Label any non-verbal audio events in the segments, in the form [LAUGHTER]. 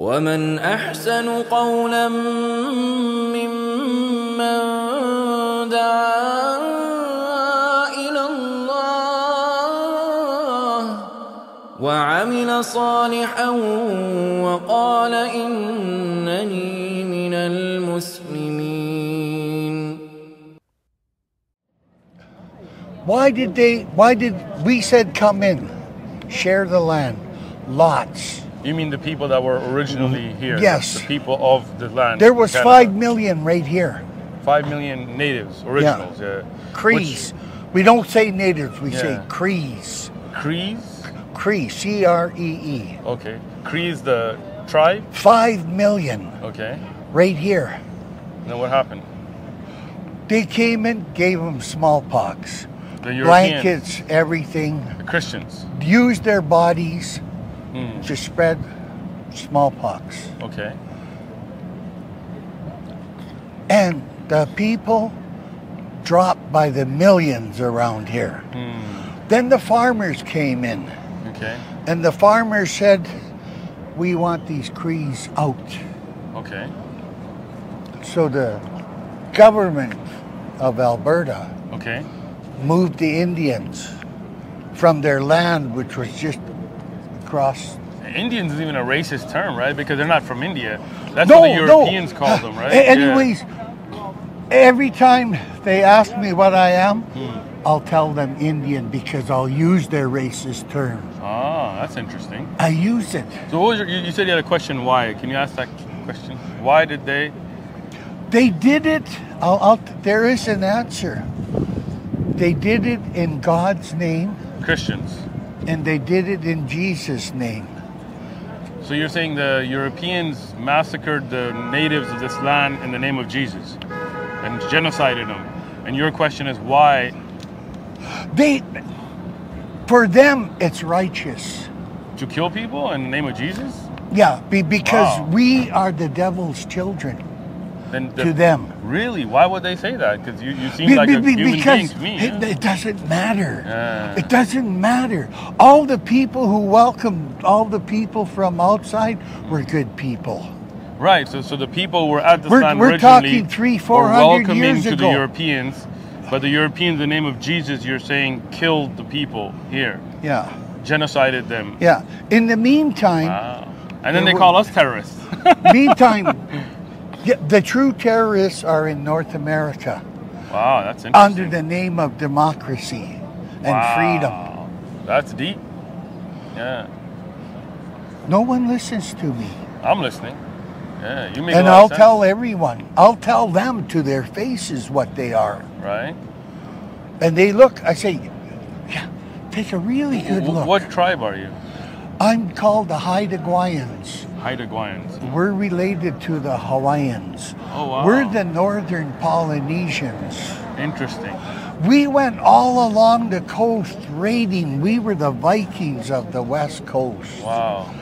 ومن احسن قولا ممن دعا إلى الله وعمل صالحا وقال انني من المسلمين Why did they, why did, we said come in, share the land, lots. You mean the people that were originally here? Yes. The people of the land. There was five million right here. Five million natives, originals. Yeah. Crees. We don't say natives, we say Yeah. Crees. Crees? Cree, C R E E. Okay. Crees, the tribe? Five million Okay. right here. Then what happened? They came and gave them smallpox, The blankets, everything, the Christians. used their bodies Hmm. to spread smallpox. Okay. And the people dropped by the millions around here. Hmm. Then the farmers came in, Okay. and the farmers said, We want these Crees out. Okay. So the government of Alberta Okay. moved the Indians from their land, which was just across. Indians is even a racist term, right? Because they're not from India. That's no, what the no. Europeans call them, right? Anyways, every time they ask me what I am, Hmm. I'll tell them Indian because I'll use their racist term. Yeah. Ah, that's interesting. I use it. So what was your, you, you said you had a question. Why? Can you ask that question? Why did they? They did it. I'll, I'll, there is an answer. They did it in God's name, Christians. And they did it in Jesus' name. So you're saying the Europeans massacred the natives of this land in the name of Jesus and genocided them. And your question is why They, for them, it's righteous. to kill people in the name of Jesus? Yeah, be, because Wow. we are the devil's children Then the- to them. Really? Why would they say that? Because you, you seem Be- like be- a be- human being to me. it, yeah. it doesn't matter. Yeah. It doesn't matter. All the people who welcomed all the people from outside were good people. Right. So, so the people were at the We're- land we're originally talking three, 400 welcoming years to ago. the Europeans, but the Europeans, in the name of Jesus, you're saying killed the people here, Yeah, genocided them. yeah. In the meantime, Wow. And then They they were- call us terrorists. [LAUGHS] meantime, [LAUGHS] yeah, the true terrorists are in North America wow, that's interesting. under the name of democracy and freedom. That's deep. Yeah, No one listens to me. I'm listening. Yeah, you make And I'll tell everyone, I'll tell them to their faces what they are. Right? And they look, I say, yeah, take a really good Wh- look. What tribe are you? I'm called the Haida-Guyans. We're related to the Hawaiians. Oh, wow. We're the northern Polynesians. Interesting. We went all along the coast raiding. We were the Vikings of the west coast. Wow.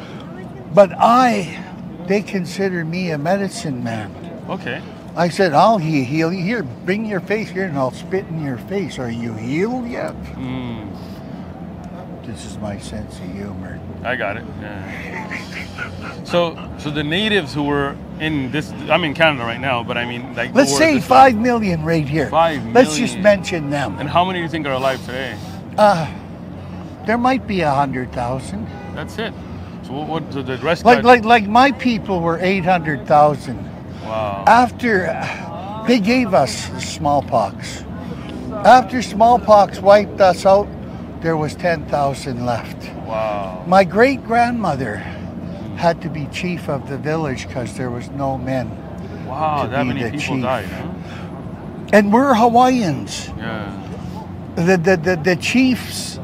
But I, they consider me a medicine man. Okay. I said, I'll heal you. Here, bring your face here and I'll spit in your face. Are you healed yet? Mm, This is my sense of humor. I got it. Yeah. So, so the natives who were in this, I'm in Canada right now, but I mean, like, Let's say five million right here. Five Let's just mention them. And how many do you think are alive today? Uh, there might be a hundred thousand. That's it. So what? what so the rest? Like, got- like, like my people were eight hundred thousand. Wow. After uh, they gave us smallpox, after smallpox wiped us out, there was ten thousand left. Wow. My great grandmother had to be chief of the village because there was no men. Wow. to That be many the people chief. died. Huh? And we're Hawaiians. Yeah. The, the, the, the chiefs,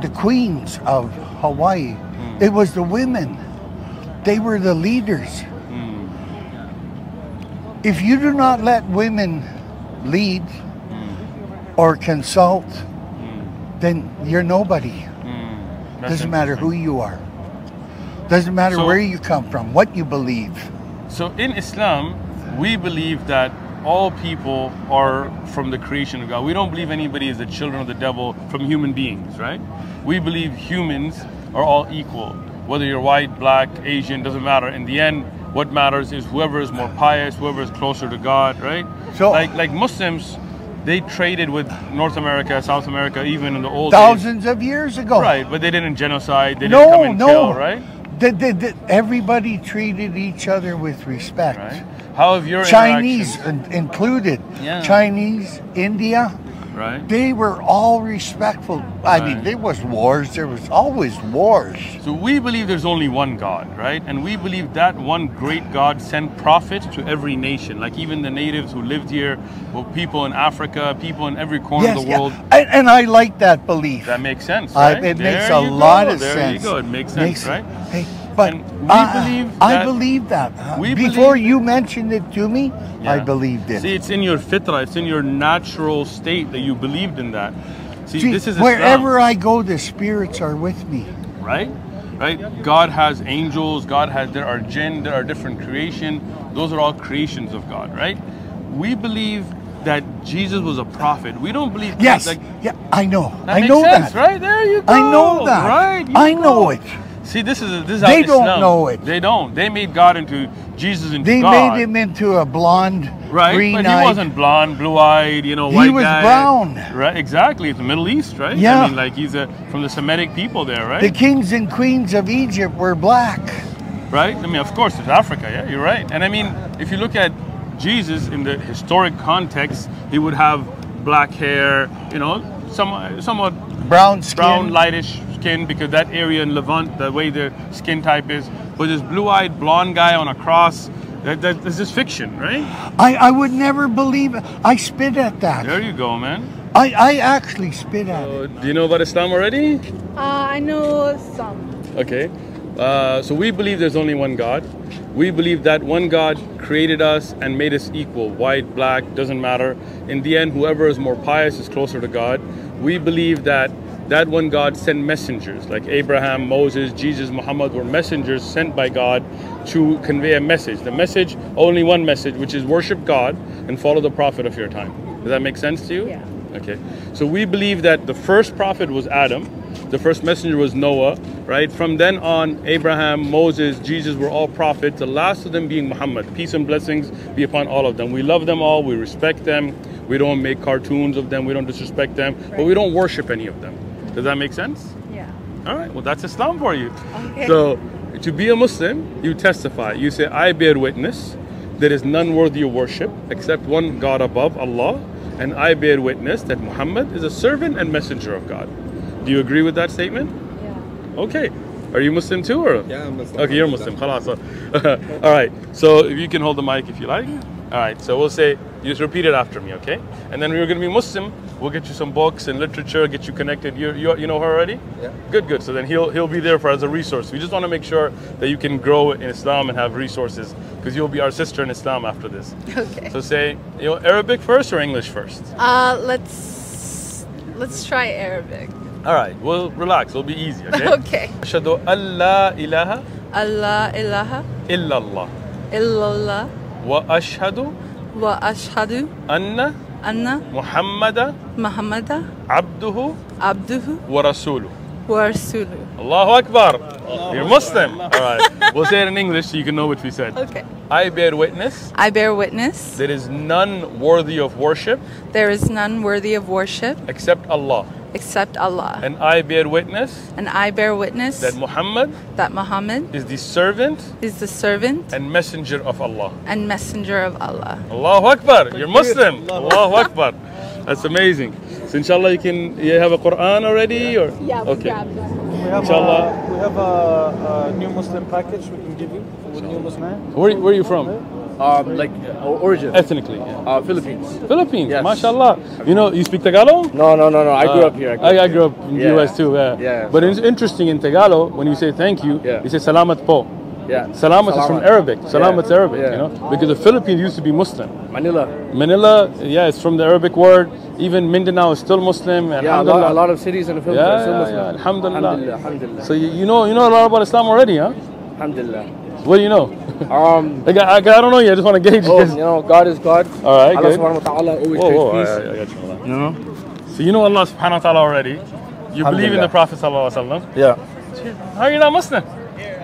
the queens of Hawaii, Hmm. it was the women. They were the leaders. Mm. If you do not let women lead Hmm. or consult, then you're nobody. Mm. Doesn't matter who you are. Doesn't matter So- where you come from, what you believe. So in Islam, we believe that all people are from the creation of God. We don't believe anybody is the children of the devil from human beings, right? We believe humans are all equal. whether you're white, black, Asian, doesn't matter. In the end, what matters is whoever is more pious, whoever is closer to God, right? So- like like Muslims, they traded with North America, South America, even in the old days. Thousands of years ago. Right, but they didn't genocide. They didn't come No, and no. kill, right? The- the- the- everybody treated each other with respect. Right. How have your Chinese in- included. Yeah. Chinese, India, right? they were all respectful. I mean, there was wars. There was always wars. So we believe there's only one God, right? And we believe that one great God sent prophets to every nation, like even the natives who lived here, well, people in Africa, people in every corner Yes, of the yeah. world. And, and I like that belief. That makes sense, I- right? it makes a lot go. of there sense. you go. It makes sense, Makes- right? Hey, but I- believe I that- believe that. Uh, we Before believe- you mentioned it to me, I Yeah. believed it. See, it's in your fitra, it's in your natural state that you believed in that. See, See, this is wherever I go, the spirits are with me. right? Right? God has angels, God has there are jinn, there are different creation. Those are all creations of God, right? We believe that Jesus was a prophet. We don't believe Yes, like yeah, I know. I know sense, that. right? There you go. I know that. Right? I know go. it. See, this is this is They don't Islam- know it. They don't. They made God into Jesus into They God. made him into a blonde, Right, green but he wasn't blonde, blue-eyed, you know, white. He was guy. brown. Right, exactly. It's the Middle East, right? Yeah. I mean, like he's a, from the Semitic people there, right? The kings and queens of Egypt were black. right? I mean, of course, it's Africa. Yeah, you're right. And I mean, if you look at Jesus in the historic context, he would have black hair, you know, some, somewhat Brown skin. brown, lightish skin because that area in Levant, the way the skin type is. But this blue-eyed blonde guy on a cross, that, that, that's just fiction, right? I, I would never believe it. I spit at that. There you go, man. I, I actually spit at it. Do you know about Islam already? Uh, I know some. Okay. Uh, so we believe there's only one God. We believe that one God created us and made us equal. White, black, doesn't matter. In the end, whoever is more pious is closer to God. We believe that that one God sent messengers like Abraham, Moses, Jesus, Muhammad were messengers sent by God to convey a message. The message, only one message, which is worship God and follow the prophet of your time. Does that make sense to you? Yeah. Okay. So we believe that the first prophet was Adam, the first messenger was Noah, right? From then on, Abraham, Moses, Jesus were all prophets, the last of them being Muhammad. Peace and blessings be upon all of them. We love them all, we respect them, we don't make cartoons of them, we don't disrespect them, but we don't worship any of them. Does that make sense? Yeah. All right, well, that's Islam for you. Okay. So, to be a Muslim, you testify. You say, I bear witness there is none worthy of worship except one God above, Allah, and I bear witness that Muhammad is a servant and messenger of God. Do you agree with that statement? Yeah. Okay. Are you Muslim too, or? Yeah, I'm Muslim. Okay, you're Muslim. Khalas. [LAUGHS] All right. So if you can hold the mic if you like. All right. So we'll say you just repeat it after me, okay? And then we're going to be Muslim. We'll get you some books and literature, get you connected. You you, you know her already? Yeah. Good, good. So then he'll he'll be there for as a resource. We just want to make sure that you can grow in Islam and have resources because you'll be our sister in Islam after this. Okay. So say you know Arabic first or English first? Uh, let's let's try Arabic. All right, well, relax. It'll be easy, okay? [LAUGHS] okay. Ashhadu alla ilaha. Allah ilaha. Illallah. Illallah. Wa ashhadu. Wa ashhadu. Anna. Anna. Muhammada. Muhammada. Abduhu. Abduhu. Wa rasuluhu. Wa. Allahu Akbar. You're Muslim. All right. We'll say it in English so you can know what we said. Okay. I bear witness. I bear witness. There is none worthy of worship. There is none worthy of worship. Except Allah except Allah. And I bear witness And I bear witness that Muhammad that Muhammad is the servant is the servant and messenger of Allah. and messenger of Allah. Allahu Akbar. You're Muslim. Allahu Akbar. That's amazing. So inshallah you can you have a Quran already or okay. We have, Inshallah. a, we have a, a new Muslim package we can give you for the new Muslim. Where, where are you from? Um, like uh, origin. Ethnically. Uh, Philippines. Philippines. Yes. MashaAllah. You know, you speak Tagalog? No, no, no, no. I grew up here. I, I grew up in the Yeah. US too, yeah. Yeah, But so- it's interesting in Tagalog, when you say thank you, Yeah. you say salamat po. Yeah. Salamat, is from Arabic. Salamat's Yeah. Arabic, Yeah. you know? Because the Philippines used to be Muslim. Manila. Manila, yeah, it's from the Arabic word. Even Mindanao is still Muslim. Yeah, a lot, a lot of cities in the Philippines Yeah, are still Muslim. yeah. Alhamdulillah. Alhamdulillah. Alhamdulillah. So you, you know you know a lot about Islam already, huh? Alhamdulillah. What do you know? Um, Like, [LAUGHS] I, I, I don't know yet. I just want to gauge oh, you know, God is God. All right, Allah good. subhanahu wa ta'ala always Whoa, whoa, creates I. I got you. You know? So you know Allah subhanahu wa ta'ala already. You believe in the Prophet sallallahu alaihi wasallam. Yeah. How are you not Muslim?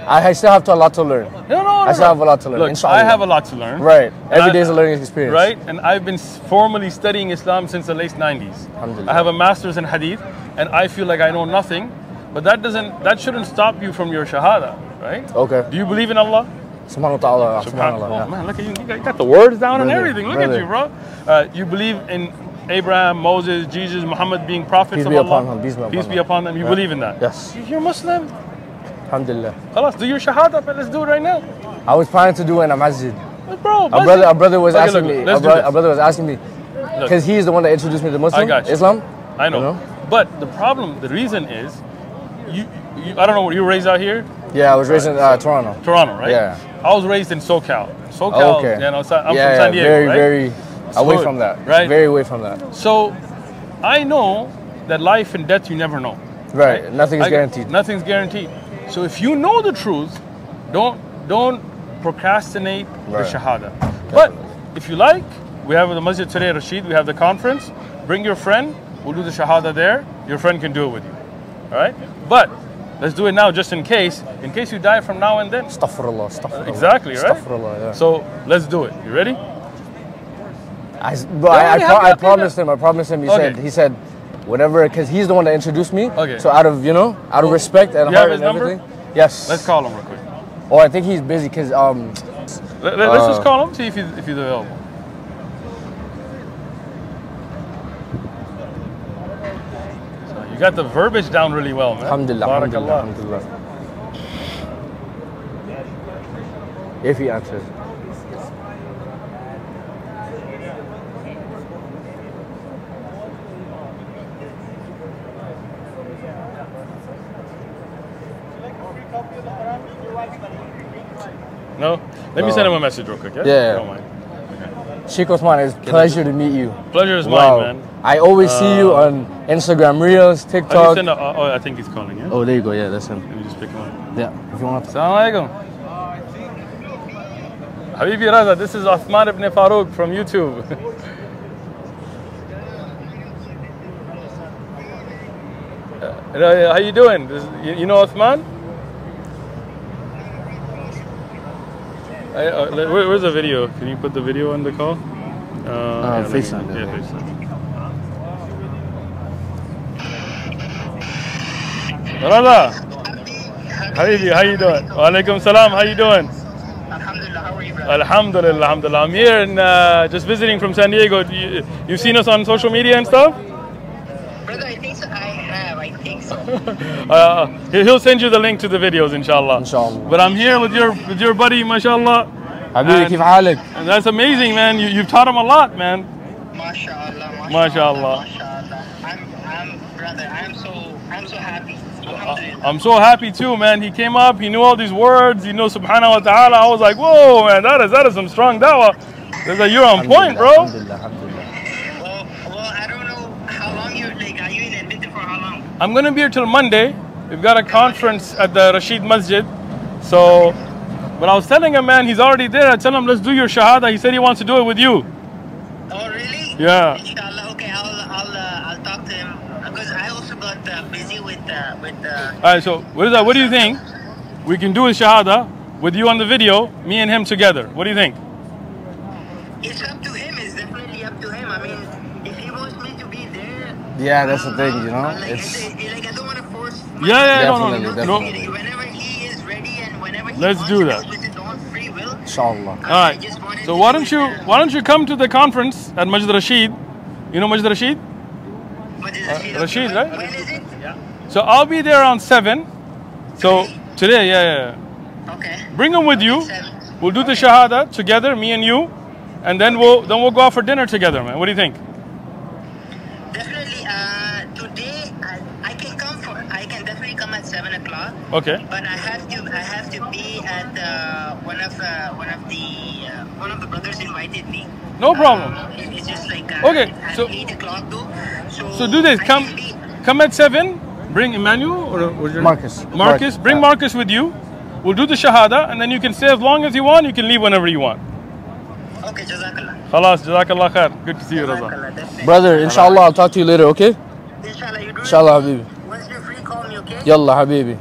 I, I still have to, a lot to learn. No, no, no. I still no. have a lot to learn. Look, Inshallah. I have a lot to learn. Right. Every I- day is a learning experience. Right? And I've been formally studying Islam since the late 90s. Alhamdulillah. I have a master's in hadith and I feel like I know nothing, but that doesn't that shouldn't stop you from your shahada, right? Okay. Do you believe in Allah? Subhanahu wa ta'ala. Subhanallah. Subhanallah. Yeah. man, look at you. You got, you got the words down and everything. Look brother. at you, bro. Uh, you believe in Abraham, Moses, Jesus, Muhammad being prophets Peace of be Allah? upon him, peace be upon Peace be upon them. You Yeah. believe in that? Yes. You're Muslim. Alhamdulillah. Khalas, do your shahada, but let's do it right now. I was planning to do it in a masjid. Bro, Our brother, our brother was Okay, asking look, me. Our, do bro- this. our brother was asking me because he's the one that introduced me to Muslim I got you. Islam. I know. You know? But the problem, the reason is, you, you I don't know, were you raised out here? Yeah, I was raised in uh, Toronto. Toronto, right? Yeah. I was raised in SoCal. SoCal, okay. you know, so I'm yeah, from San Diego, yeah, very, right? very away from that. right? Very away from that. So, I know that life and death you never know. Right. Nothing is I- guaranteed. Nothing's guaranteed. So if you know the truth, don't don't procrastinate Right. the shahada. But if you like, we have the masjid today, Rashid. We have the conference. Bring your friend. We'll do the shahada there. Your friend can do it with you. All right. But let's do it now, just in case. In case you die from now and then. Astaghfirullah, astaghfirullah. Exactly, right? Astaghfirullah, yeah. So let's do it. You ready? I, but I, I, pro- I promised him. I promised him. He Okay. said. He said, whatever, because he's the one that introduced me. Okay. So out of you know, out of respect and You have heart his and number? everything. Yes. Let's call him real quick. Oh, I think he's busy because um. Let, us just Uh, call him. See if he's if he's available. So you got the verbiage down really well, man. Alhamdulillah, alhamdulillah, Barakallah. alhamdulillah. If he answers. No? Let me send him a message real quick, yeah? Yeah. Don't mind. Sheikh Osman, it's a pleasure to meet you. Pleasure is Wow. mine, man. I always see you on Instagram Reels, How do you TikTok. send a, oh, oh, I think he's calling, yeah? Oh, there you go. Yeah, that's him. Let me just pick him up. Yeah, if you want to. Assalamu alaikum. Habibi Raza, this is Uthman ibn Farooq from YouTube. [LAUGHS] Uh, How you doing? You, you know Uthman? I, uh, le- where- where's the video? Can you put the video on the call? Uh, yeah, let me- FaceTime, Yeah, yeah. FaceTime. Raza, Habibi, how you doing? Wa alaikum salam, how you doing? Alhamdulillah, how are you, brother? Alhamdulillah, alhamdulillah. I'm here and uh, just visiting from San Diego. You, you've seen us on social media and stuff? Brother, I think so. I have, I think so Uh, he- he'll send you the link to the videos, inshallah. Inshallah. But I'm here with your with your buddy, mashallah. حبيبي And- كيف حالك؟ And that's amazing, man. You, you've taught him a lot, man. MashaAllah, MashaAllah. MashaAllah. I'm, I'm, brother, I'm so, I'm so happy. Uh, Alhamdulillah. I'm so happy too, man. He came up, he knew all these words, he knows subhanahu wa ta'ala. I was like, whoa, man, that is that is some strong dawah. It's like, you're on point, bro. I'm gonna be here till Monday. We've got a conference at the Rashid Masjid. So, but I was telling a man, he's already there. I tell him, let's do your shahada. He said he wants to do it with you. Oh, really? Yeah. Inshallah, okay, I'll, I'll, uh, I'll talk to him. Because I also got uh, busy with, uh, with, uh, All right. So, what is that? What do you think? We can do a shahada with you on the video, me and him together. What do you think? it's up to him. It's definitely up to him. I mean, if he wants me to be there, Yeah, that's the thing, you know. Like, It's I, like, I don't want to force. Yeah, yeah, no, no, Definitely, no. definitely. Whenever he is ready and whenever he Let's wants do that. with his own free will. inshallah. All right. So why don't you why don't you come to the conference at Masjid Rashid? You know Masjid Rashid? What is Uh, Rashid? Rashid, right? When is it? Yeah. So I'll be there around seven. So today, yeah, yeah. yeah. Okay. Bring him with you. Seven. We'll do the shahada together, me and you, and then we'll then we'll go out for dinner together, man. What do you think? Definitely. Uh, today I, I can come for. I can definitely come at seven o'clock. Okay. But I have to. I have to be at uh, one of uh, one of the uh, one of the brothers invited me. No problem. Um, it's just like uh, Okay, At so- eight o'clock though. So So do this. I Come be- come at seven. Bring Emmanuel or what's your name? Marcus. Marcus. Mark- Bring Marcus with you. We'll do the shahada, and then you can stay as long as you want. You can leave whenever you want. Okay, Jazakallah. Khalas, jazakallah khair. Good to see you, Raza. Brother, inshallah, I'll talk to you later, okay? Inshallah, you do it. Inshallah, habibi. Once you're free, call me, okay? Yalla, habibi.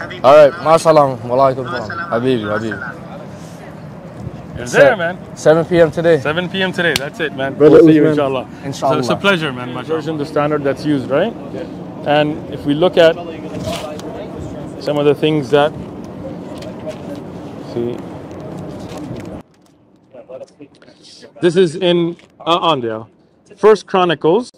Habibi. All right, masalam. Walaikum salam. Habibi, Habibi. It's there, man. 7 p.m. today. 7 p.m. today. That's it, man. Brother we'll see you, Usman. inshallah. Inshallah. So it's a pleasure, man. My version, the standard that's used, right? Yeah. And if we look at some of the things that, see, this is in uh, on. First Chronicles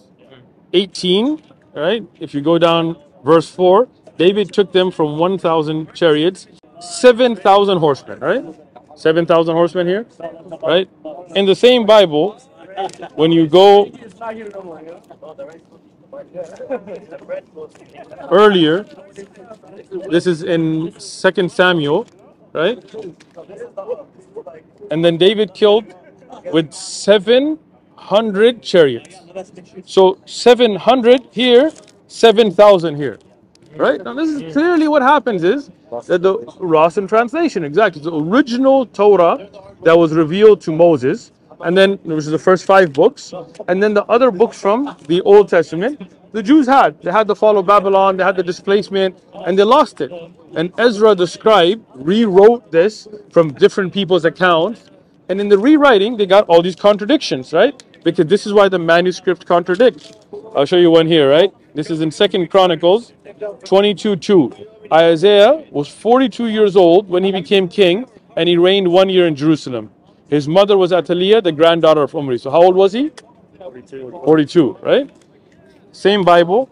18, right? If you go down verse 4, David took them from 1,000 chariots, 7,000 horsemen, right? 7,000 horsemen here, right? In the same Bible, when you go earlier, this is in Second Samuel, right? And then David killed with 700 chariots. So 700 here, 7,000 here. Right? Now this is clearly what happens is that the Rasan translation, exactly. The original Torah that was revealed to Moses, and then which is the first five books, and then the other books from the Old Testament, the Jews had. They had the fall of Babylon, they had the displacement, and they lost it. And Ezra the scribe rewrote this from different people's accounts and in the rewriting, they got all these contradictions, right? Because this is why the manuscript contradicts. I'll show you one here, right? This is in Second Chronicles 22:2. Ahaziah was 42 years old when he became king, and he reigned one year in Jerusalem. His mother was Athaliah, the granddaughter of Omri. So how old was he? 42, right? Same Bible.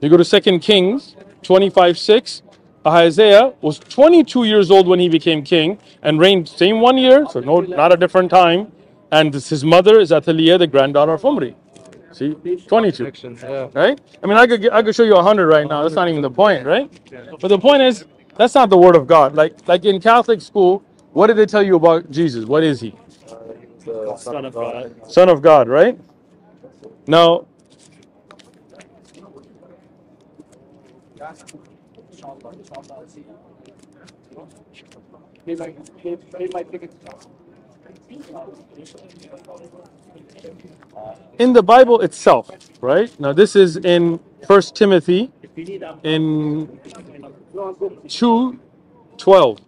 You go to Second Kings 25:6. Ahaziah was 22 years old when he became king and reigned same one year, so no, not a different time. And this, his mother is Athaliah, the granddaughter of Omri. See, 22, right? I mean, I could I could show you 100 right now. That's not even the point, right? But the point is, that's not the word of God. Like like in Catholic school, what did they tell you about Jesus? What is he? Son of God. Son of God, right? Now, in the Bible itself, right? Now, this is in First Timothy in 2:12.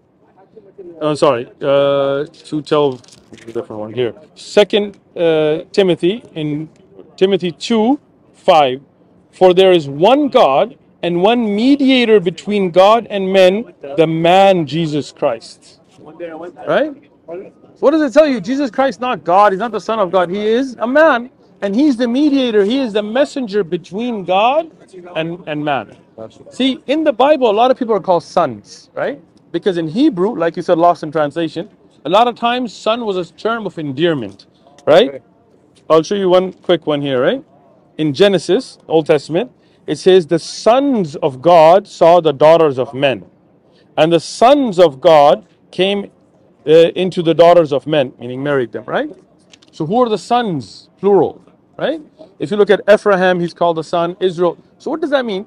Oh, sorry, uh, 2:12, a different one here. Second uh, Timothy in Timothy 2 5. For there is one God and one mediator between God and men, the man Jesus Christ. Right? What does it tell you? Jesus Christ, not God. He's not the Son of God. He is a man, and He's the mediator. He is the messenger between God and, and man. See, in the Bible, a lot of people are called sons, right? Because in Hebrew, like you said, lost in translation, a lot of times son was a term of endearment, right? I'll show you one quick one here, right? In Genesis, Old Testament, it says, The sons of God saw the daughters of men, and the sons of God came uh, into the daughters of men, meaning married them, right? So who are the sons, plural, right? If you look at Ephraim, he's called the son, Israel. So what does that mean?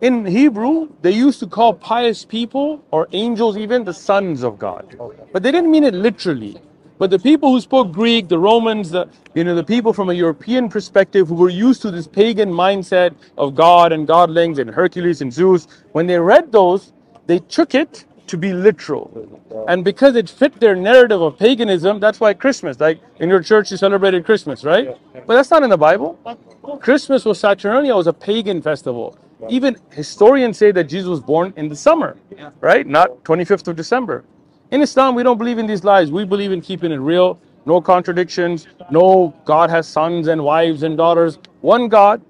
In Hebrew, they used to call pious people or angels even the sons of God. But they didn't mean it literally. But the people who spoke Greek, the Romans, the you know, the people from a European perspective who were used to this pagan mindset of God and godlings and Hercules and Zeus, when they read those, they took it to be literal. And because it fit their narrative of paganism, that's why Christmas, like in your church you celebrated Christmas, right? But that's not in the Bible. Christmas was Saturnalia was a pagan festival. Even historians say that Jesus was born in the summer, right? Not 25th of December. In Islam, we don't believe in these lies. We believe in keeping it real, no contradictions, no God has sons and wives and daughters. One God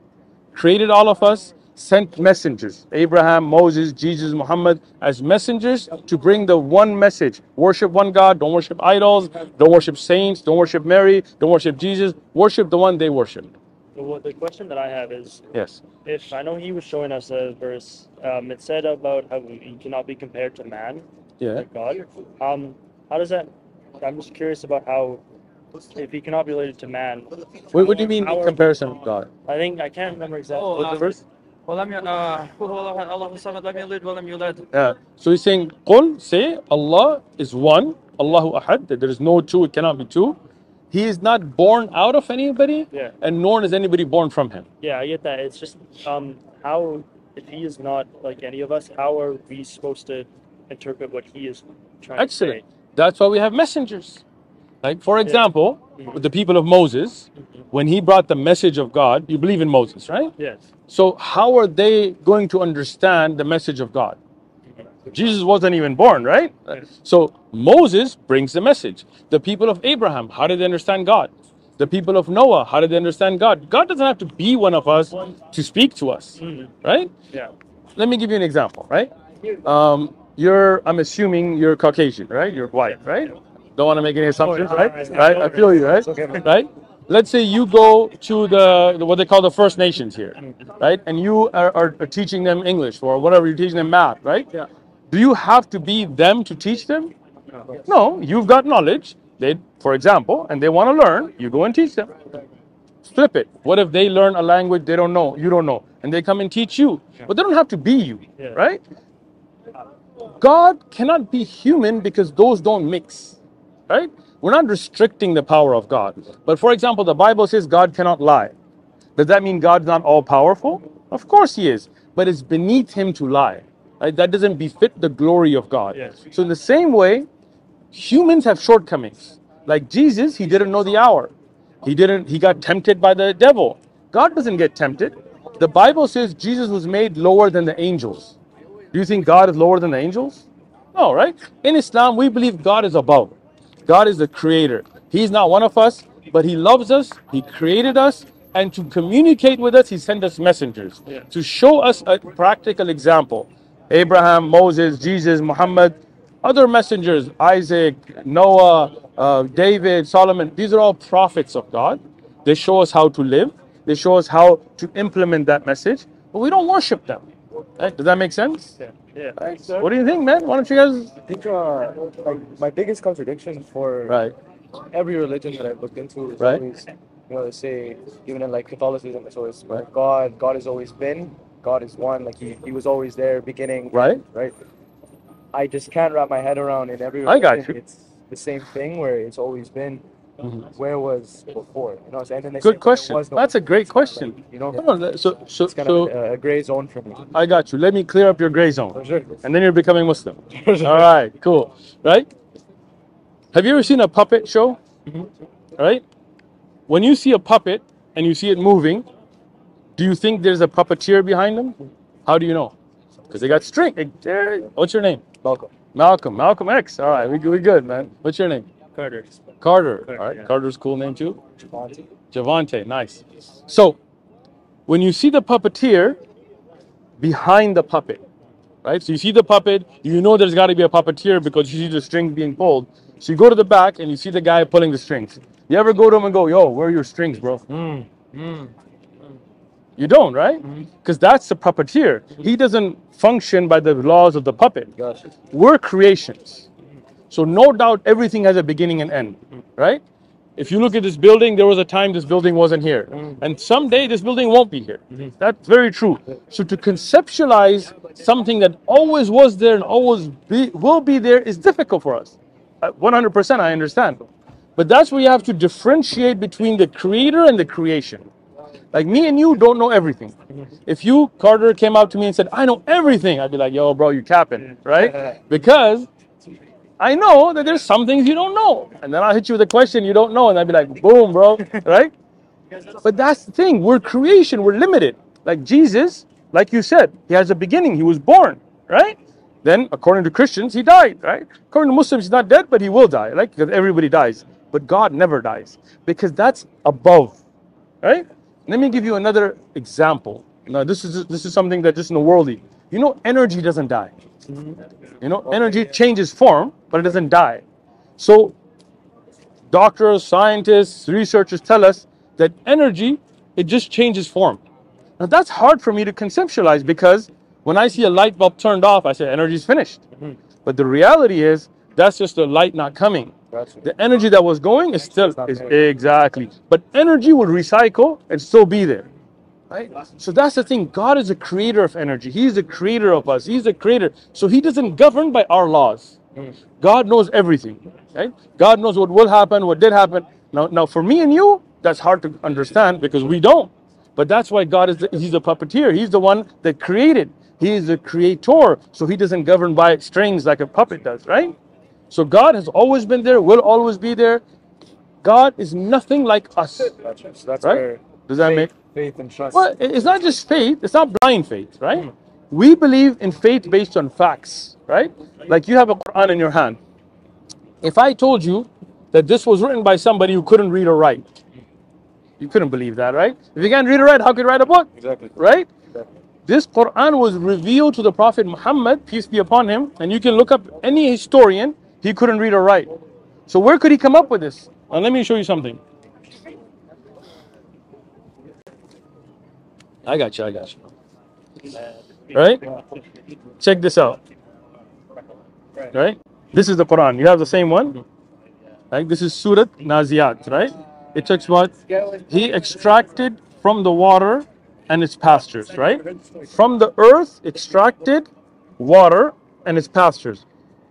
created all of us, sent messengers, Abraham, Moses, Jesus, Muhammad, as messengers to bring the one message. Worship one God, don't worship idols, don't worship saints, don't worship Mary, don't worship Jesus, worship the one they worship. The, the question that I have is, Yes. if I know he was showing us a verse, um, it said about how he cannot be compared to man, Yeah. like God. Um, how does that? I'm just curious about how, if he cannot be related to man. What, what do you mean in comparison with God? I think I can't remember exactly. What's the verse? ولم ي- آه، قل هو الله أحد، الله الصمد لم يلد ولم يولد Yeah. So he's saying, Qul, say, Allah is one, Allahu Ahad, that there is no two, it cannot be two. He is not born out of anybody, Yeah. and nor is anybody born from him. Yeah, I get that. It's just um, how if he is not like any of us, how are we supposed to interpret what he is trying Excellent. to say? That's why we have messengers. Like, for example, mm-hmm. the people of Moses, mm-hmm. when he brought the message of God, you believe in Moses, right? Yes. So, how are they going to understand the message of God? Mm-hmm. Jesus wasn't even born, right? Yes. So, Moses brings the message. The people of Abraham, how did they understand God? The people of Noah, how did they understand God? God doesn't have to be one of us to speak to us, right? Yeah. Let me give you an example, right? Um, you're, I'm assuming you're Caucasian, right? You're white, right? Don't want to make any assumptions, Oh, right? yeah, yeah, Right? yeah. I feel you, right? Okay. Right? Let's say you go to the what they call the First Nations here, right? And you are, are, are teaching them English or whatever you're teaching them math, right? Yeah. Do you have to be them to teach them? No, you've got knowledge. They, for example, and they want to learn. You go and teach them. Flip it. What if they learn a language they don't know, you don't know, and they come and teach you? But they don't have to be you, Yeah. right? God cannot be human because those don't mix, right? We're not restricting the power of God. But for example, the Bible says God cannot lie. Does that mean God's not all powerful? Of course he is, but it's beneath him to lie. Right? That doesn't befit the glory of God. Yes. So in the same way, humans have shortcomings. Like Jesus, he didn't know the hour. He didn't he got tempted by the devil. God doesn't get tempted. The Bible says Jesus was made lower than the angels. Do you think God is lower than the angels? No, right? In Islam, we believe God is above. God is the creator. He's not one of us, but He loves us. He created us. And to communicate with us, He sent us messengers to show us a practical example. Abraham, Moses, Jesus, Muhammad, other messengers, Isaac, Noah, uh, David, Solomon, these are all prophets of God. They show us how to live, they show us how to implement that message, but we don't worship them. Right? Does that make sense? Yeah. Yeah. What do you think, man? Why don't you guys? I think uh, like my biggest contradiction for Right. every religion that I've looked into is Right. always, you know, they say even in like Catholicism, it's always like God. God has always been. God is one. Like he, he was always there, beginning. Right. Right. I just can't wrap my head around in every. Religion, I got you. It's the same thing where it's always been. Where was before? You know what I'm saying? And they say Mm-hmm. Good there question. was no- That's a great question. You know, Come on, let- so so it's kind so of a, a gray zone for me. I got you. Let me clear up your gray zone, For sure. and then you're becoming Muslim. [LAUGHS] Sure. All right, cool. Right? Have you ever seen a puppet show? Right? When you see a puppet and you see it moving, do you think there's a puppeteer behind them? How do you know? Because they got string. What's your name? Malcolm. Malcolm. Malcolm X. All right, we we good, man. What's your name? Carter. Carter. Carter, All right, yeah. Carter's cool name too. Javante. Javante, nice. So, when you see the puppeteer behind the puppet, right? So you see the puppet, you know there's got to be a puppeteer because you see the strings being pulled. So you go to the back and you see the guy pulling the strings. You ever go to him and go, "Yo, where are your strings, bro?" Hmm, hmm, hmm. You don't, right? Because that's the puppeteer. He doesn't function by the laws of the puppet. Gotcha. We're creations. So no doubt everything has a beginning and end, right? If you look at this building, there was a time this building wasn't here. Mm-hmm. And someday this building won't be here. Mm-hmm. That's very true. So to conceptualize something that always was there and always be, will be there is difficult for us. Uh, 100% I understand. But that's where you have to differentiate between the creator and the creation. Like me and you don't know everything. Mm-hmm. If you, Carter, came out to me and said, I know everything, I'd be like, yo, bro, you capping, right? [LAUGHS] Because I know that there's some things you don't know. And then I'll hit you with a question you don't know, and I'd be like, boom, bro, [LAUGHS] right? But that's the thing. We're creation, we're limited. Like Jesus, like you said, he has a beginning, he was born, right? Then, according to Christians, he died, right? According to Muslims, he's not dead, but he will die? Because everybody dies. But God never dies because that's above, right? Let me give you another example. Now, this is this is something that just in the worldly. You know, energy doesn't die. You know, energy changes form, but it doesn't die. So, doctors, scientists, researchers tell us that energy it just changes form. Now that's hard for me to conceptualize because when I see a light bulb turned off, I say energy's finished. But the reality is that's just the light not coming. Gotcha. The energy that was going is still is exactly. But energy will recycle and still be there. Right? So that's the thing. God is the creator of energy. He's the creator of us. He's the creator. So he doesn't govern by our laws. God knows everything. Right? God knows what will happen, what did happen. Now, now for me and you, that's hard to understand because we don't. But that's why God is the, he's the puppeteer. He's the one that created. He is the creator. So he doesn't govern by strings like a puppet does, right? So God has always been there, will always be there. God is nothing like us. That's Right? Does that make faith and trust. well, it's not just faith, it's not blind faith, right? Mm. We believe in faith based on facts, right? Like you have a Quran in your hand. If I told you that this was written by somebody who couldn't read or write, you couldn't believe that, right? If you can't read or write, how could you write a book? Exactly. Right? Exactly. This Quran was revealed to the Prophet Muhammad, peace be upon him, and you can look up any historian, he couldn't read or write. So where could he come up with this? And let me show you something. I got you, I got you. Right? Check this out. Right? This is the Quran. You have the same one? Like This is Surat Naziyat, right? It talks about he extracted from the water and its pastures, right? From the earth extracted water and its pastures.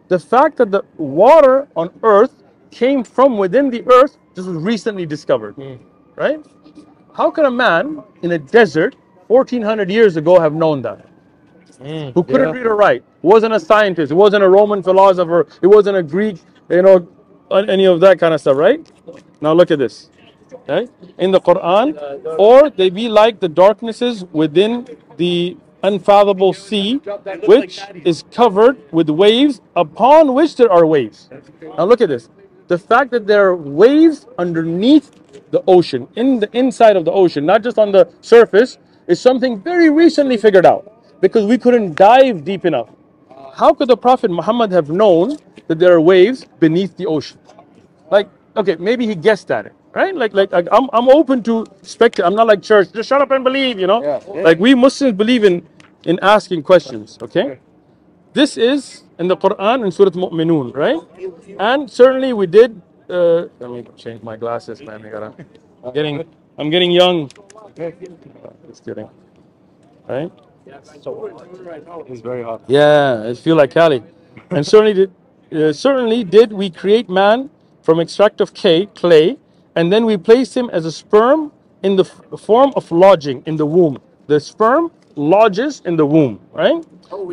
The fact that the water on earth came from within the earth, this was recently discovered, hmm. right? How can a man in a desert 1400 years ago have known that? Mm, Who couldn't read or write, wasn't a scientist, it wasn't a Roman philosopher, it wasn't a Greek, you know, any of that kind of stuff, right? Now look at this. Okay? In the Quran, or they be like the darknesses within the unfathomable sea, which is covered with waves, upon which there are waves. Now look at this. The fact that there are waves underneath the ocean, in the inside of the ocean, not just on the surface, is something very recently figured out because we couldn't dive deep enough. How could the Prophet Muhammad have known that there are waves beneath the ocean? Like, okay, maybe he guessed at it, right? Like, like, like I'm, I'm open to spectate. I'm not like church. Just shut up and believe, you know. Yeah, yeah. Like we Muslims believe in in asking questions. Okay. This is in the Quran in Surah Mu'minun, right? And certainly we did. Uh, let me change my glasses, man. I gotta. I'm getting. I'm getting young. Just kidding. Right? Yes. It's very hot. Yeah, I feel like Cali. And certainly did, uh, certainly did we create man from extract of clay, clay, and then we placed him as a sperm in the f- form of lodging in the womb. The sperm lodges in the womb, right?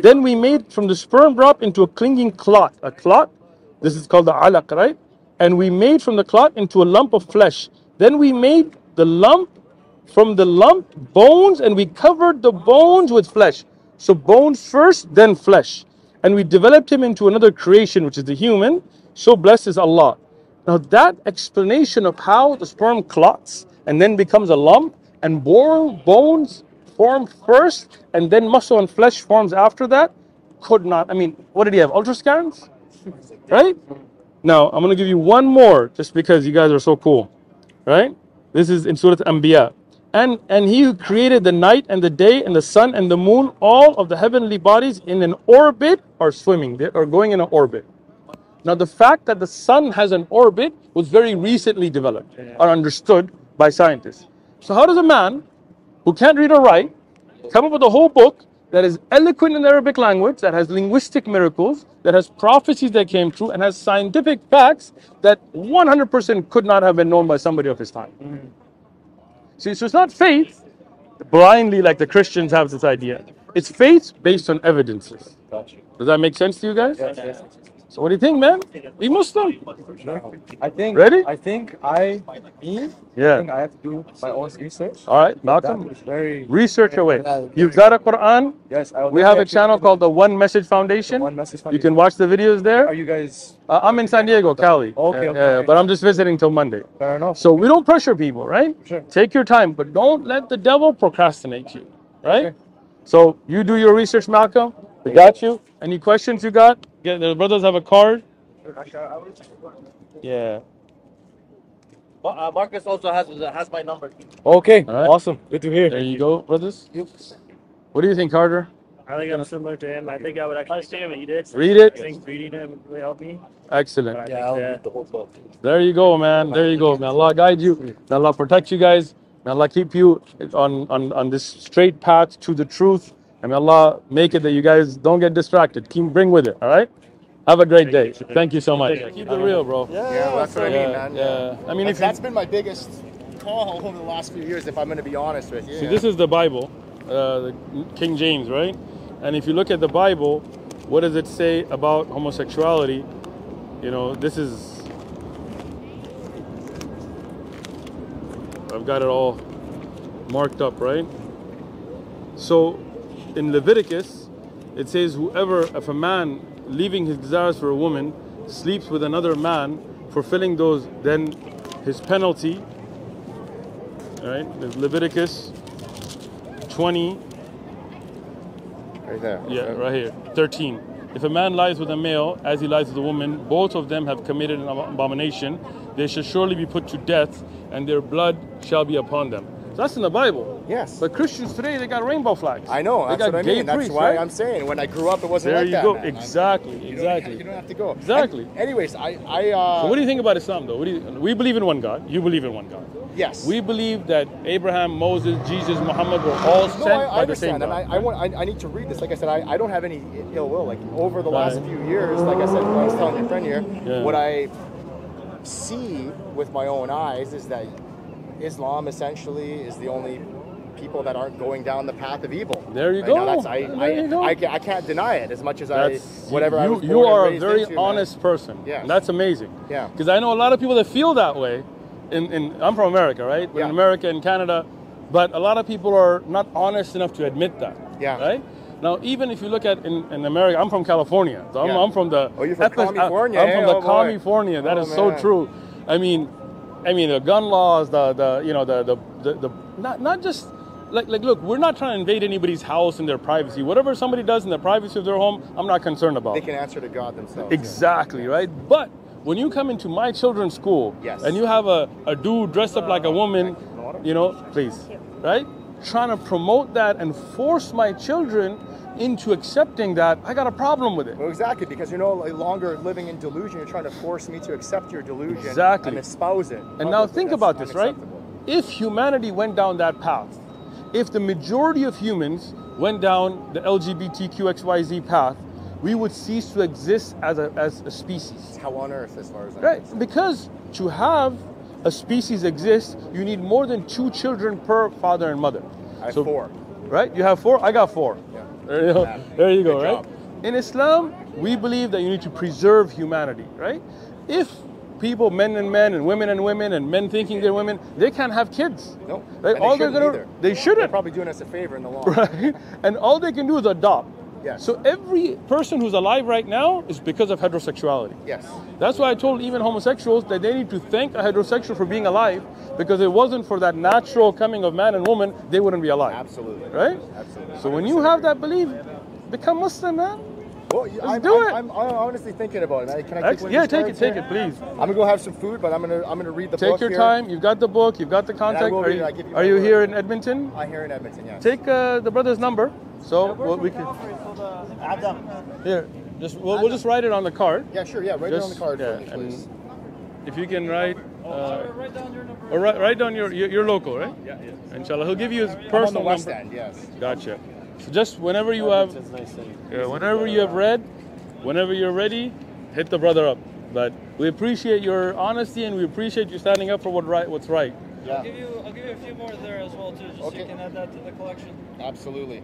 Then we made from the sperm drop into a clinging clot. A clot, this is called the alaq, right? And we made from the clot into a lump of flesh. Then we made the lump from the lump bones and we covered the bones with flesh. So bones first, then flesh. And we developed him into another creation, which is the human. So blessed is Allah. Now that explanation of how the sperm clots and then becomes a lump and bone, bones form first and then muscle and flesh forms after that could not. I mean, what did he have? Ultrascans? Right? Now I'm gonna give you one more just because you guys are so cool. Right? This is in Surah Anbiya. And and he who created the night and the day and the sun and the moon, all of the heavenly bodies in an orbit are swimming. They are going in an orbit. Now the fact that the sun has an orbit was very recently developed or understood by scientists. So how does a man who can't read or write come up with a whole book that is eloquent in the Arabic language, that has linguistic miracles, that has prophecies that came true, and has scientific facts that 100% could not have been known by somebody of his time? Mm-hmm. See, so it's not faith blindly like the Christians have this idea. It's faith based on evidences. Does that make sense to you guys? Yes, yes. So what do you think, man? Be Muslim. I think. Ready? I think I, me, I Yeah. think I have to do my own research. All right, Malcolm. very. Research away. You've got a Quran. Yes, I We have a channel called the One Message Foundation. One Message Foundation. You can watch the videos there. Are you guys Uh, I'm in San Diego, Cali. Okay, Uh, okay, yeah, but I'm just visiting till Monday. fair enough? So we don't pressure people, right? Sure. Take your time, but don't let the devil procrastinate you, right? Okay. So you do your research, Malcolm. We got you. Any questions you got? Get the brothers have a card. Yeah. Uh, Marcus also has has my number. Okay, All right. awesome. Good to hear. There you go, brothers. What do you think, Carter? I think I'm similar to him. I think I would actually stay him eat it. Read I it. think reading him would really help me. Excellent. But I think that There you go, man. There you go. May Allah guide you. May Allah protect you guys. May Allah keep you on, on, on this straight path to the truth. And may Allah make it that you guys don't get distracted. Keep bring with it. All right. Have a great day. Thank you so much. Keep it real, bro. Yeah, that's what I mean, Yeah, man. yeah. I mean, That's, if that's been my biggest call over the last few years, if I'm going to be honest with you. See, this is the Bible, uh, the King James, right? And if you look at the Bible, what does it say about homosexuality? You know, this is. I've got it all marked up, right? So, in Leviticus, it says, whoever, if a man leaving his desires for a woman sleeps with another man, fulfilling those, then his penalty, all right? Leviticus 20, right there. yeah, right here. 13. If a man lies with a male as he lies with a woman, both of them have committed an abomination. They shall surely be put to death, and their blood shall be upon them. That's in the Bible. Yes. But Christians today, they got rainbow flags. I know. They That's got what I mean. That's priests, why right? I'm saying when I grew up, it wasn't There like you that. go. man. Exactly. don't- Exactly. You don't have to go. Exactly. And anyways, I, I. Uh, So what do you think about Islam, though? What do you, we believe in one God. You believe in one God. Yes. We believe that Abraham, Moses, Jesus, Muhammad were all No, sent I, I by the same understand, and God. I, I want. I, I need to read this. Like I said, I, I don't have any ill will. Like over the last few years, like I said, when I was telling your friend here, Yeah. what I see with my own eyes is that Islam essentially is the only people that aren't going down the path of evil. There you Right now, go. that's, I, There I, you go. I, I can't deny it as much as That's I whatever you, you are a very into, man. honest person. Yes. That's amazing. Yeah. Because I know a lot of people that feel that way. In, in I'm from America, right? We're in America and Canada, but a lot of people are not honest enough to admit that. Yeah. Right. Now, even if you look at in, in America, I'm from California. So I'm, Yeah. I'm from the. Oh, you're from ethnic- California, I'm eh? from Oh, the boy. California. That Oh, is so true. I mean, I mean the gun laws, the the you know the the the, the not not just. Like, like, look, we're not trying to invade anybody's house and their privacy. Whatever somebody does in the privacy of their home, I'm not concerned about. They can answer to God themselves. Exactly, right? But when you come into my children's school Yes. and you have a, a dude dressed up like a woman, you know, please, right? Trying to promote that and force my children into accepting that, I got a problem with it. Well, exactly, because you're no longer living in delusion. You're trying to force me to accept your delusion Exactly. and espouse it. And now think about this, right? If humanity went down that path, if the majority of humans went down the LGBTQXYZ path, we would cease to exist as a, as a species. It's hell on earth, as far as I'm Right, concerned. because to have a species exist, you need more than two children per father and mother. I have So- four. Right? You have four? I got four. Yeah. There you go. There you go, right? In Islam, we believe that you need to preserve humanity, right? If people, men and men, and women and women, and men thinking they're women, they can't have kids. No. Right? And all they they're shouldn't gonna either. they They're shouldn't. probably doing us a favor in the long [LAUGHS] Right? And all they can do is adopt. Yes. So every person who's alive right now is because of heterosexuality. Yes. That's why I told even homosexuals that they need to thank a heterosexual for being alive because it wasn't for that natural coming of man and woman, they wouldn't be alive. Absolutely. Right? Absolutely. So when you have that belief, become Muslim, man. Well, you- I'm, do I'm, it. I'm, I'm honestly thinking about it. Can I Ex- take one yeah, take it, take here? it, please. I'm gonna go have some food, but I'm gonna I'm gonna read the Take book Take your here. time. You've got the book. You've got the contact. Are read you, it. I give you are you here in Edmonton? I'm here in Edmonton. Yes. Take uh, the brother's number. So what we can Adam. here. Just we'll, we'll just write it on the card. Yeah, sure. Yeah, write it on the card yeah, for me, and- please. If you can write. Uh, Write down your number. or write, write down your, your your local, right? Yeah, yeah. Inshallah, he'll give you his I'm on the personal west number. end. Yes. Gotcha. So just whenever you have, yeah, whenever you have read, whenever you're ready, hit the brother up. But we appreciate your honesty and we appreciate you standing up for what right, what's right. Yeah. I'll give you. I'll give you a few more there as well too, just so you can add that to the collection. Absolutely.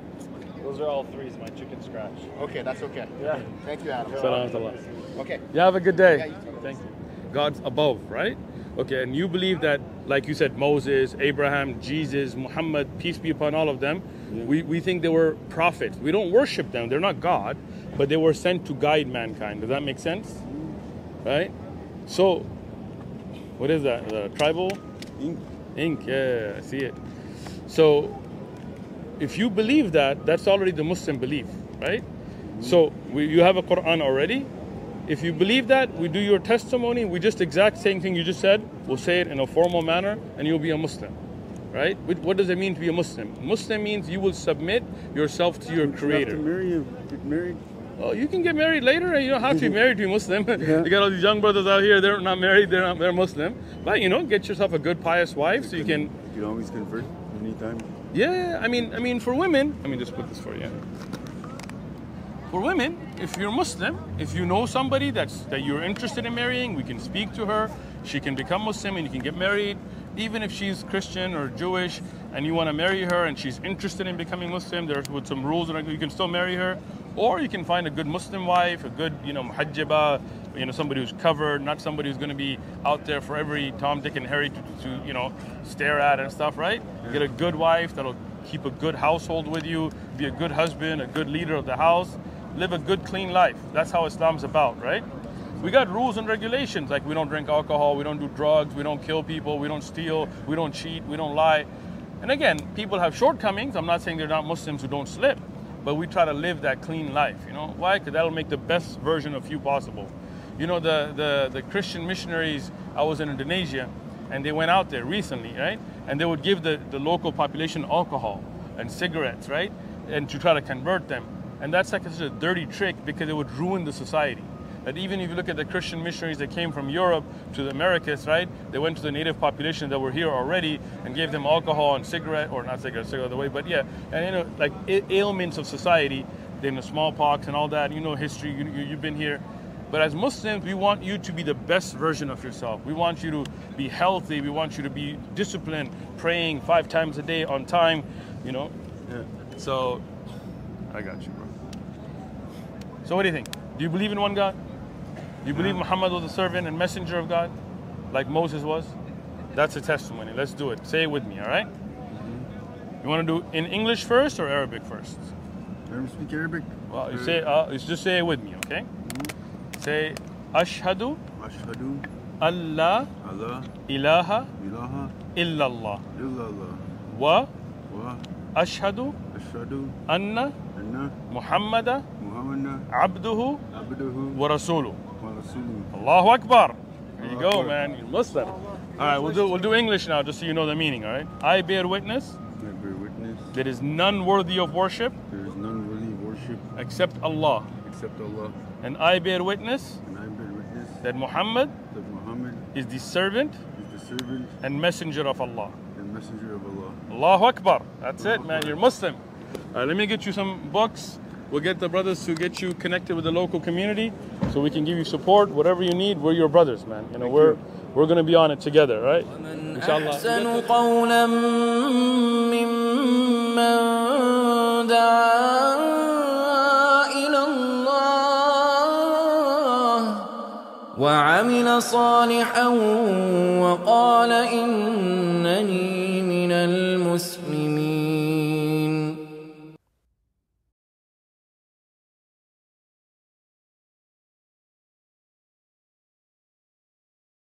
Those are all threes, my chicken scratch. Okay, that's okay. Yeah. Thank you, Adam. Salam salam. Okay. You have a good day. Yeah, you too. Thank you. God's above, right? Okay, and you believe that, like you said, Moses, Abraham, Jesus, Muhammad, peace be upon all of them, we, we think they were prophets. We don't worship them, they're not God, but they were sent to guide mankind. Does that make sense? Right? So, what is that? The tribal? Ink. Ink, yeah, I see it. So, if you believe that, that's already the Muslim belief, right? So we, you have a Quran already. If you believe that, we do your testimony. We just exact same thing you just said. We'll say it in a formal manner, and you'll be a Muslim, right? What what does it mean to be a Muslim? Muslim means you will submit yourself to your Creator. marry you. Get married. Oh, you can get married later, and you don't have to be married to be Muslim. [LAUGHS] you got all these young brothers out here; they're not married, they're not, they're Muslim. But you know, get yourself a good pious wife, so you can. You can always convert anytime. Yeah, I mean, I mean, for women, let me just put this for you. For women, if you're Muslim, if you know somebody that's that you're interested in marrying, we can speak to her. She can become Muslim, and you can get married. even if she's Christian or Jewish and you want to marry her and she's interested in becoming Muslim, there's with some rules and you can still marry her. Or you can find a good Muslim wife, a good, you know, muhajjaba, you know, somebody who's covered, not somebody who's going to be out there for every Tom, Dick, and Harry to, to you know, stare at and stuff, right? Get a good wife that'll keep a good household with you, be a good husband, a good leader of the house, live a good, clean life. That's how Islam's about, right? We got rules and regulations like we don't drink alcohol, we don't do drugs, we don't kill people, we don't steal, we don't cheat, we don't lie. And again, people have shortcomings. I'm not saying they're not Muslims who don't slip, but we try to live that clean life. You know why? Because that'll make the best version of you possible. You know the the the Christian missionaries. I was in Indonesia, and they went out there recently, right? And they would give the the local population alcohol and cigarettes, right? And to try to convert them. And that's like such a dirty trick because it would ruin the society that even if you look at the Christian missionaries that came from Europe to the Americas, right? They went to the native population that were here already and gave them alcohol and cigarette, or not cigarette, cigarette the way, but yeah, and you know, like ailments of society, then the smallpox and all that. You know history. You, you, you've been here. But as Muslims, we want you to be the best version of yourself. We want you to be healthy. We want you to be disciplined, praying five times a day on time. You know. Yeah. So, I got you, bro. So, what do you think? Do you believe in one God? Do you believe Muhammad was a servant and messenger of God, like Moses was? That's a testimony. Let's do it. Say it with me, all right? You want to do in English first or Arabic first? I don't speak Arabic. Well, you say uh, you just say it with me, okay? Say Ashhadu Ashhadu Allah Allah ilaha ilaha illallah illallah wa wa ashhadu ashhadu anna anna Muhammada Muhammadan abduhu abduhu wa rasuluhu. Allahu Akbar. There you go, man. You're Muslim. All right, we'll do we'll do English now, just so you know the meaning. All right. I bear witness I bear witness there is none worthy of worship there is none worthy of worship except Allah, except Allah, and I bear witness and I bear witness that Muhammad that Muhammad is the servant is the servant and messenger of Allah. and messenger of Allah. Allahu Akbar. That's it, man. You're Muslim. All right, let me get you some books. We'll get the brothers to get you connected with the local community, so we can give you support, whatever you need. We're your brothers, man. You know, we're we're gonna be on it together, right? Inshallah. وعمل صالحا وقال إن